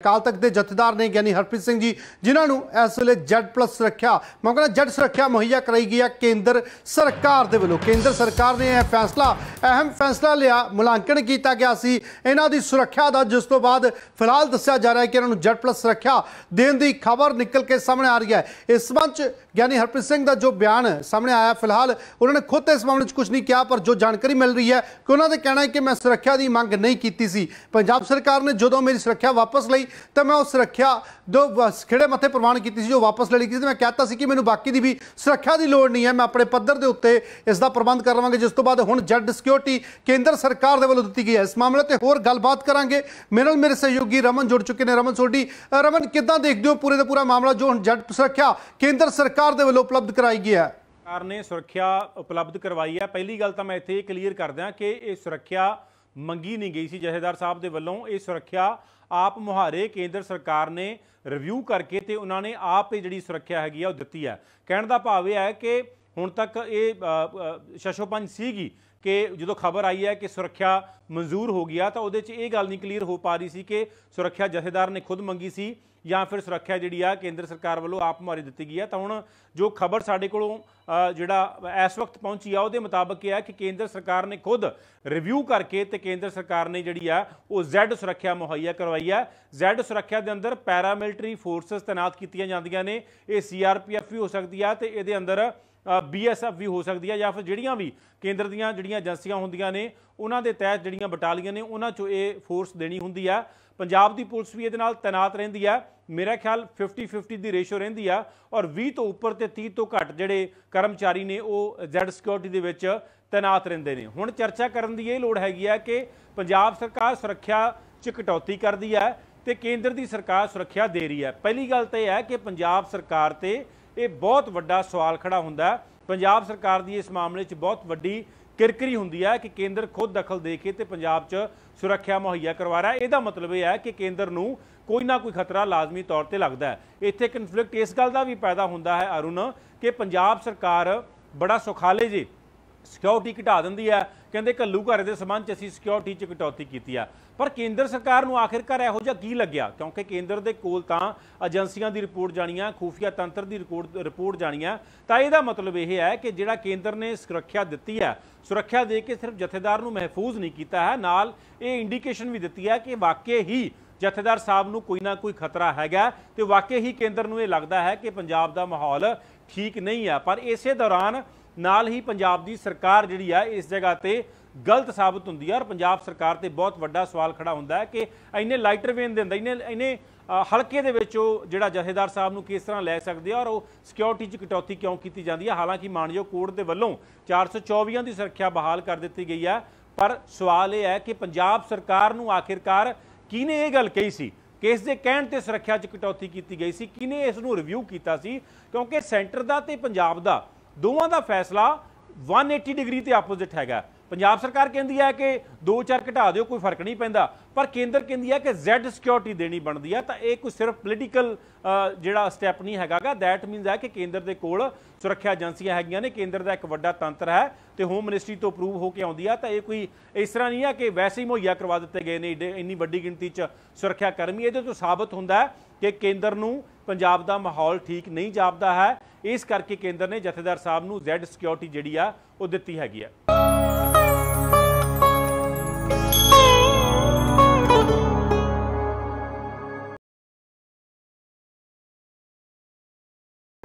ਅਕਾਲ ਤਖਤ ਦੇ ਜਥੇਦਾਰ ਨੇ ਗਿਆਨੀ ਹਰਪ੍ਰੀਤ ਸਿੰਘ ਜੀ, ਜਿਨ੍ਹਾਂ ਨੂੰ ਇਸ ਵੇਲੇ Z+ ਸੁਰੱਖਿਆ, ਮੈਂ ਕਹਿੰਦਾ ਜੱਟ ਸੁਰੱਖਿਆ ਮੁਹੱਈਆ ਕਰਾਈ ਗਈ ਹੈ ਕੇਂਦਰ ਸਰਕਾਰ ਦੇ ਵੱਲੋਂ। ਕੇਂਦਰ ਸਰਕਾਰ ਨੇ ਇਹ ਫੈਸਲਾ, ਅਹਿਮ ਫੈਸਲਾ ਲਿਆ, ਮੁਲਾਂਕਣ ਕੀਤਾ ਗਿਆ ਸੀ। ਇਹਨਾਂ ਦੀ ਸੁਰੱਖਿਆ ਦਾ ਜਿਸ ਤੋਂ ਬਾਅਦ ਫਿਲਹਾਲ ਦੱਸਿਆ ਜਾ ਰਿਹਾ ਹੈ ਕਿ ਇਹਨਾਂ ਨੂੰ Z+ ਸੁਰੱਖਿਆ ਦੇਣ ਦੀ ਖਬਰ ਨਿਕਲ ਕੇ ਸਾਹਮਣੇ ਆ ਰਹੀ ਹੈ। ਇਸ ਸੰਬੰਧ 'ਚ ਗਿਆਨੀ ਹਰਪ੍ਰੀਤ ਸਿੰਘ ਦਾ ਜੋ ਬਿਆਨ ਸਾਹਮਣੇ ਆਇਆ ਫਿਲਹਾਲ, ਉਹਨਾਂ ਨੇ ਖੁਦ ਇਸ ਮਾਮਲੇ 'ਚ ਕੁਝ ਨਹੀਂ ਕਿਹਾ, ਪਰ ਜੋ ਜਾਣਕਾਰੀ ਮਿਲ ਰਹੀ ਹੈ ਕਿ ਉਹਨਾਂ ਦਾ ਕਹਿਣਾ ਹੈ ਕਿ ਮੈਂ ਸੁਰੱਖਿਆ ਦੀ ਮੰਗ ਨਹੀਂ ਕੀਤੀ ਸੀ। ਪੰਜਾਬ ਸਰਕਾਰ ਨੇ ਜਦੋਂ ਮੇਰੀ ਸੁਰੱਖਿਆ ਵਾਪਸ ਲਈ ਤਾਂ ਮੈਂ ਉਹ ਸੁਰੱਖਿਆ ਜੋ ਖਿਹੜੇ ਮੱਥੇ ਪ੍ਰਵਾਨ ਕੀਤੀ ਸੀ, ਜੋ ਵਾਪਸ ਲੈ ਲਈ ਸੀ ਮੈਂ ਕਹਿਤਾ ਸੀ ਕਿ ਮੈਨੂੰ ਬਾਕੀ ਦੀ ਵੀ ਸੁਰੱਖਿਆ ਦੀ ਲੋੜ ਨਹੀਂ ਹੈ। ਮੈਂ ਆਪਣੇ ਪੱਧਰ ਦੇ ਉੱਤੇ ਇਸ ਦਾ ਪ੍ਰਬੰਧ ਕਰ ਲਵਾਂਗੇ, ਜਿਸ ਤੋਂ ਬਾਅਦ ਹੁਣ ਜੱਡ ਸਿਕਿਉਰਿਟੀ ਕੇਂਦਰ ਸਰਕਾਰ ਦੇ ਵੱਲੋਂ ਦਿੱਤੀ ਗਈ ਹੈ। ਇਸ ਮਾਮਲੇ ਤੇ ਹੋਰ ਗੱਲਬਾਤ ਕਰਾਂਗੇ। ਮੇਰੇ ਨਾਲ ਮੇਰੇ ਸਹਿਯੋਗੀ ਰਮਨ ਜੁੜ ਚੁੱਕੇ ਨੇ। ਰਮਨ ਸੋਢੀ ਰਮਨ, ਕਿੱਦਾਂ ਦੇਖਦੇ ਹੋ ਪੂਰੇ ਦਾ ਪੂਰਾ ਮਾਮਲਾ ਜੋ ਹੁਣ ਜੱਡ ਸੁਰੱਖਿਆ ਕੇਂਦਰ ਸਰਕਾਰ ਦੇ ਵੱਲੋਂ ਉਪਲਬਧ ਕਰਾਈ ਗਈ ਹੈ? ਸਰਕਾਰ ਨੇ ਸੁਰੱਖਿਆ ਉਪਲਬਧ ਕਰਵਾਈ ਹੈ। ਪਹਿਲੀ ਗੱਲ ਤਾਂ ਮੈਂ ਇੱਥੇ ਇਹ ਕਲੀਅਰ ਕਰ ਦਿਆਂ ਕਿ ਇਹ ਸੁਰੱਖਿਆ ਮੰਗੀ ਨਹੀਂ ਗਈ ਸੀ ਜਥੇਦਾਰ ਸਾਹਿਬ ਦੇ ਵੱਲੋਂ। ਇਹ ਸੁਰੱਖਿਆ ਆਪ ਮੁਹਾਰੇ ਕੇਂਦਰ ਸਰਕਾਰ ਨੇ ਰਿਵਿਊ ਕਰਕੇ ਤੇ ਉਹਨਾਂ ਨੇ ਆਪ ਇਹ ਜਿਹੜੀ ਸੁਰੱਖਿਆ ਹੈਗੀ ਆ ਉਹ ਦਿੱਤੀ ਹੈ। ਕਹਿਣ ਦਾ ਭਾਵ ਇਹ ਹੈ ਕਿ ਹੁਣ ਤੱਕ ਇਹ ਸ਼ਸ਼ੋਪੰਜ ਸੀਗੀ ਕਿ ਜਦੋਂ ਖਬਰ ਆਈ ਹੈ ਕਿ ਸੁਰੱਖਿਆ ਮਨਜ਼ੂਰ ਹੋ ਗਿਆ ਤਾਂ ਉਹਦੇ 'ਚ ਇਹ ਗੱਲ ਨਹੀਂ ਕਲੀਅਰ ਹੋ ਪਾ ਰਹੀ ਸੀ ਕਿ ਸੁਰੱਖਿਆ ਜਥੇਦਾਰ ਨੇ ਖੁਦ ਮੰਗੀ ਸੀ ਜਾਂ ਫਿਰ ਸੁਰੱਖਿਆ ਜਿਹੜੀ ਆ ਕੇਂਦਰ ਸਰਕਾਰ ਵੱਲੋਂ ਆਪ ਮੁਹਾਰੇ ਦਿੱਤੀ ਗਈ ਹੈ ਤਾਂ ਹੁਣ ਜੋ ਖਬਰ ਸਾਡੇ ਕੋਲੋਂ ਜਿਹੜਾ ਇਸ ਵਕਤ ਪਹੁੰਚੀ ਆ ਉਹਦੇ ਮੁਤਾਬਕ ਇਹ ਹੈ ਕਿ ਕੇਂਦਰ ਸਰਕਾਰ ਨੇ ਖੁਦ ਰਿਵਿਊ ਕਰਕੇ ਤੇ ਕੇਂਦਰ ਸਰਕਾਰ ਨੇ ਜਿਹੜੀ ਆ ਉਹ Z ਸੁਰੱਖਿਆ ਮੁਹੱਈਆ ਕਰਵਾਈ ਹੈ Z ਸੁਰੱਖਿਆ ਦੇ ਅੰਦਰ ਪੈਰਾਮਿਲਟਰੀ ਫੋਰਸਸ ਤਾਇਨਾਤ ਕੀਤੀਆਂ ਜਾਂਦੀਆਂ ਨੇ, ਇਹ ਸੀਆਰਪੀਐਫ ਵੀ ਹੋ ਸਕਦੀ ਆ ਤੇ ਇਹਦੇ ਅੰਦਰ ਬੀਐਸਐਫ ਵੀ ਹੋ ਸਕਦੀ ਹੈ ਜਾਂ ਫਿਰ ਜਿਹੜੀਆਂ ਵੀ ਕੇਂਦਰ ਦੀਆਂ ਜਿਹੜੀਆਂ ਏਜੰਸੀਆਂ ਹੁੰਦੀਆਂ ਨੇ, ਉਹਨਾਂ ਦੇ ਤਹਿਤ ਜਿਹੜੀਆਂ ਬਟਾਲੀਆਂ ਨੇ, ਉਹਨਾਂ ਚੋਂ ਇਹ ਫੋਰਸ ਦੇਣੀ ਹੁੰਦੀ ਆ। ਪੰਜਾਬ ਦੀ ਪੁਲਿਸ ਵੀ ਇਹਦੇ ਨਾਲ ਤਾਇਨਾਤ ਰਹਿੰਦੀ ਆ। ਮੇਰਾ ਖਿਆਲ 50-50 ਦੀ ਰੇਸ਼ੋ ਰਹਿੰਦੀ ਆ ਔਰ 20 ਤੋਂ ਉੱਪਰ ਤੇ 30 ਤੋਂ ਘੱਟ ਜਿਹੜੇ ਕਰਮਚਾਰੀ ਨੇ, ਉਹ ਜ਼ੈਡ ਸਿਕਿਉਰਿਟੀ ਦੇ ਵਿੱਚ ਤਾਇਨਾਤ ਰਹਿੰਦੇ ਨੇ। ਹੁਣ ਚਰਚਾ ਕਰਨ ਦੀ ਇਹ ਲੋੜ ਹੈਗੀ ਆ ਕਿ ਪੰਜਾਬ ਸਰਕਾਰ ਸੁਰੱਖਿਆ 'ਚ ਕਟੌਤੀ ਕਰਦੀ ਹੈ ਤੇ ਕੇਂਦਰ ਦੀ ਸਰਕਾਰ ਸੁਰੱਖਿਆ ਦੇ ਰਹੀ ਹੈ ਪਹਿਲੀ ਗੱਲ ਤਾਂ ਇਹ ਹੈ ਕਿ ਪੰਜਾਬ ਸਰਕਾਰ ਤੇ ਇਹ ਬਹੁਤ ਵੱਡਾ ਸਵਾਲ ਖੜਾ ਹੁੰਦਾ ਪੰਜਾਬ ਸਰਕਾਰ ਦੀ ਇਸ ਮਾਮਲੇ 'ਚ ਬਹੁਤ ਵੱਡੀ ਕਿਰਕਰੀ ਹੁੰਦੀ ਹੈ ਕਿ ਕੇਂਦਰ ਖੁਦ ਦਖਲ ਦੇ ਕੇ ਤੇ ਪੰਜਾਬ 'ਚ ਸੁਰੱਖਿਆ ਮੁਹੱਈਆ ਕਰਵਾ ਰਿਹਾ ਇਹਦਾ ਮਤਲਬ ਇਹ ਹੈ ਕਿ ਕੇਂਦਰ ਨੂੰ ਕੋਈ ਨਾ ਕੋਈ ਖਤਰਾ ਲਾਜ਼ਮੀ ਤੌਰ ਤੇ ਲੱਗਦਾ ਹੈ। ਇੱਥੇ ਕਨਫਲਿਕਟ ਇਸ ਗੱਲ ਦਾ ਵੀ ਪੈਦਾ ਹੁੰਦਾ ਹੈ ਅਰੁਣ ਕਿ ਪੰਜਾਬ ਸਰਕਾਰ ਬੜਾ ਸੁਖਾਲੇ ਜੀ ਸਿਕਿਉਰਿਟੀ ਘਟਾ ਦਿੰਦੀ ਹੈ। ਕਹਿੰਦੇ ਘੱਲੂ ਘਰ ਦੇ ਸਬੰਧ ਚ ਅਸੀਂ ਸਿਕਿਉਰਿਟੀ ਚ ਕਟੌਤੀ ਕੀਤੀ ਆ। ਪਰ ਕੇਂਦਰ ਸਰਕਾਰ ਨੂੰ ਆਖਿਰਕਾਰ ਇਹੋ ਜਿਹਾ ਕੀ ਲੱਗਿਆ? ਕਿਉਂਕਿ ਕੇਂਦਰ ਦੇ ਕੋਲ ਤਾਂ ਏਜੰਸੀਆਂ ਦੀ ਰਿਪੋਰਟ ਜਾਣੀ ਜਾਣੀਆਂ ਖੂਫੀਆ ਤੰਤਰ ਦੀ ਰਿਪੋਰਟ ਰਿਪੋਰਟ ਜਾਣੀਆਂ ਤਾਂ ਇਹਦਾ ਮਤਲਬ ਇਹ ਹੈ ਕਿ ਜਿਹੜਾ ਕੇਂਦਰ ਨੇ ਸੁਰੱਖਿਆ ਦਿੱਤੀ ਹੈ, ਸੁਰੱਖਿਆ ਦੇ ਕੇ ਸਿਰਫ ਜਥੇਦਾਰ ਨੂੰ ਮਹਿਫੂਜ਼ ਨਹੀਂ ਕੀਤਾ ਹੈ, ਨਾਲ ਇਹ ਇੰਡੀਕੇਸ਼ਨ ਵੀ ਦਿੱਤੀ ਹੈ ਕਿ ਵਾਕਈ ਹੀ ਜਥੇਦਾਰ ਸਾਹਿਬ ਨੂੰ ਕੋਈ ਨਾ ਕੋਈ ਖਤਰਾ ਹੈਗਾ ਤੇ ਵਾਕਈ ਹੀ ਕੇਂਦਰ ਨੂੰ ਇਹ ਲੱਗਦਾ ਹੈ ਕਿ ਪੰਜਾਬ ਦਾ ਮਾਹੌਲ ਠੀਕ ਨਹੀਂ ਹੈ। ਪਰ ਇਸੇ ਦੌਰਾਨ ਨਾਲ ਹੀ ਪੰਜਾਬ ਦੀ ਸਰਕਾਰ ਜਿਹੜੀ ਆ, ਇਸ ਜਗ੍ਹਾ ਤੇ ਗਲਤ ਸਾਬਤ ਹੁੰਦੀ ਹੈ ਔਰ ਪੰਜਾਬ ਸਰਕਾਰ ਤੇ ਬਹੁਤ ਵੱਡਾ ਸਵਾਲ ਖੜਾ ਹੁੰਦਾ ਹੈ ਕਿ ਇੰਨੇ ਲਾਈਟਰ ਵੇਨ ਦੇ ਅੰਦਰ, ਇੰਨੇ ਇੰਨੇ ਹਲਕੇ ਦੇ ਵਿੱਚ ਉਹ ਜਿਹੜਾ ਜਥੇਦਾਰ ਸਾਹਿਬ ਨੂੰ ਕਿਸ ਤਰ੍ਹਾਂ ਲੈ ਸਕਦੇ ਆ ਔਰ ਉਹ ਸਿਕਿਉਰਿਟੀ 'ਚ ਕਟੌਤੀ ਕਿਉਂ ਕੀਤੀ ਜਾਂਦੀ ਹੈ ਹਾਲਾਂਕਿ ਮਾਨਯੋਗ ਕੋਰਟ ਦੇ ਵੱਲੋਂ 424 ਦੀ ਸੁਰੱਖਿਆ ਬਹਾਲ ਕਰ ਦਿੱਤੀ ਗਈ ਹੈ ਪਰ ਸਵਾਲ ਇਹ ਹੈ ਕਿ ਪੰਜਾਬ ਸਰਕਾਰ ਨੂੰ ਆਖਿਰਕਾਰ ਕਿਹਨੇ ਇਹ ਗੱਲ ਕਹੀ ਸੀ? ਕਿ ਦੇ ਕਹਿਣ ਤੇ ਸੁਰੱਖਿਆ 'ਚ ਕਟੌਤੀ ਕੀਤੀ ਗਈ ਸੀ? ਕਿਹਨੇ ਇਸ ਨੂੰ ਰਿਵਿਊ ਕੀਤਾ ਸੀ? ਕਿਉਂਕਿ ਸੈਂਟਰ ਦਾ ਤੇ ਪੰਜਾਬ ਦਾ ਦੋਵਾਂ ਦਾ ਫੈਸਲਾ 180 ਡਿਗਰੀ ਤੇ ਆਪੋਜ਼ਿਟ ਹੈਗਾ। ਪੰਜਾਬ ਸਰਕਾਰ ਕਹਿੰਦੀ ਹੈ ਕਿ 2-4 ਘਟਾ ਦਿਓ, ਕੋਈ ਫ਼ਰਕ ਨਹੀਂ ਪੈਂਦਾ। ਪਰ ਕੇਂਦਰ ਕਹਿੰਦੀ ਹੈ ਕਿ Z ਸਿਕਿਉਰਿਟੀ ਦੇਣੀ ਬਣਦੀ ਹੈ, ਤਾਂ ਇਹ ਕੋਈ ਸਿਰਫ ਪੋਲੀਟੀਕਲ ਜਿਹੜਾ ਸਟੈਪ ਨਹੀਂ ਹੈਗਾਗਾ। ਦੈਟ ਮੀਨਸ ਹੈ ਕਿ ਕੇਂਦਰ ਦੇ ਕੋਲ ਸੁਰੱਖਿਆ ਏਜੰਸੀਆਂ ਹੈਗੀਆਂ ਨੇ, ਕੇਂਦਰ ਦਾ ਇੱਕ ਵੱਡਾ ਤੰਤਰ ਹੈ ਤੇ ਹੋਮ ਮਿਨਿਸਟਰੀ ਤੋਂ ਅਪਰੂਵ ਹੋ ਕੇ ਆਉਂਦੀ ਆ। ਤਾਂ ਇਹ ਕੋਈ ਇਸ ਤਰ੍ਹਾਂ ਨਹੀਂ ਹੈ ਕਿ ਵੈਸੇ ਹੀ ਮੁਹੱਈਆ ਕਰਵਾ ਦਿੱਤੇ ਗਏ ਨੇ, ਏਡੇ- ਇੰਨੀ ਵੱਡੀ ਗਿਣਤੀ 'ਚ ਸੁਰੱਖਿਆ ਕਰਮੀ। ਇਹਦੇ ਤੋਂ ਸਾਬਤ ਹੁੰਦਾ ਹੈ ਕਿ ਕੇਂਦਰ ਨੂੰ ਪੰਜਾਬ ਦਾ ਮਾਹੌਲ ਠੀਕ ਨਹੀਂ ਜਾਪਦਾ ਹੈ। ਇਸ ਕਰਕੇ ਕੇਂਦਰ ਨੇ ਜਥੇਦਾਰ ਸਾਹਿਬ ਨੂੰ Z ਸਿਕਿਉਰਿਟੀ ਜਿਹੜੀ ਆ, ਉਹ ਦਿੱਤੀ ਹੈਗੀ ਆ।